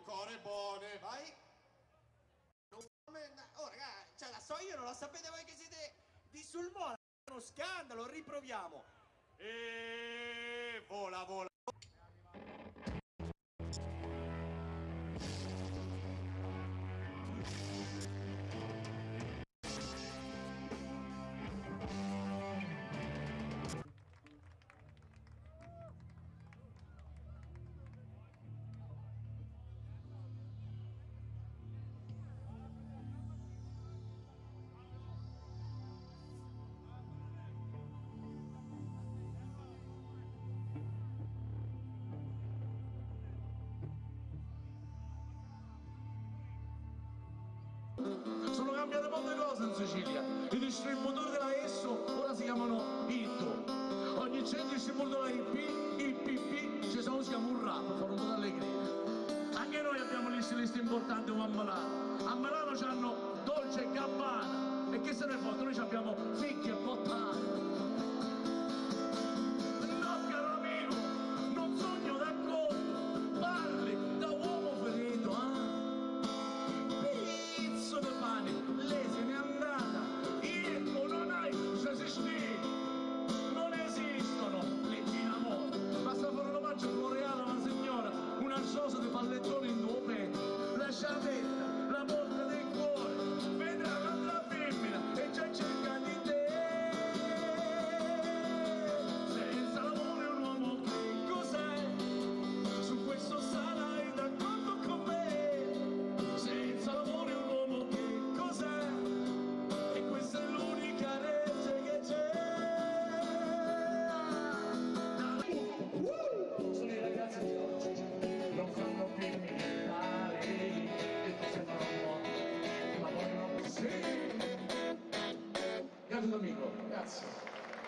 core buone, vai. Non come- Oh ragazzi, cioè la so io, non la sapete voi che siete di Sulmona. È uno scandalo, riproviamo. E vola, vola. Sono cambiate molte cose in Sicilia. I distributori della ESSO ora si chiamano ITO. Ogni centro distributore IP, IPP, ci sono si chiama un rap, fanno un po' d'allegria. Anche noi abbiamo gli stilisti importanti come a Milano. A Milano c'hanno Dolce e Gabbana. E che se ne fotte? Noi abbiamo Amico, grazie.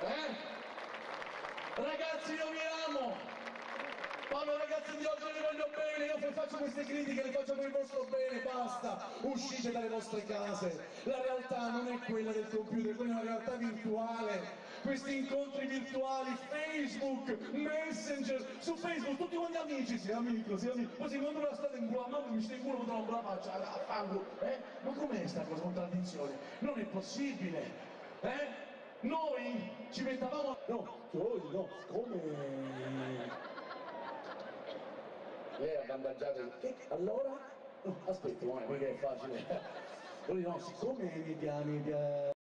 Eh? Ragazzi io vi amo. Paolo ragazzi di oggi vi voglio bene, io faccio queste critiche, le faccio per il vostro bene, basta, uscite dalle vostre case, la realtà non è quella del computer, quella è una realtà virtuale, questi incontri virtuali, Facebook, Messenger, su Facebook, tutti quanti amici, sei amico, sei amico, poi si incontrano la strada in culo, mamma mi stai in culo, trovo la faccia, a fango, eh? Ma com'è sta contraddizione? Non è possibile, eh? Noi ci mettavamo... No, noi no, come... Lei ha bandaggiato che? Allora? No, aspetta, perché è facile. Lui no, siccome piace, mi piace...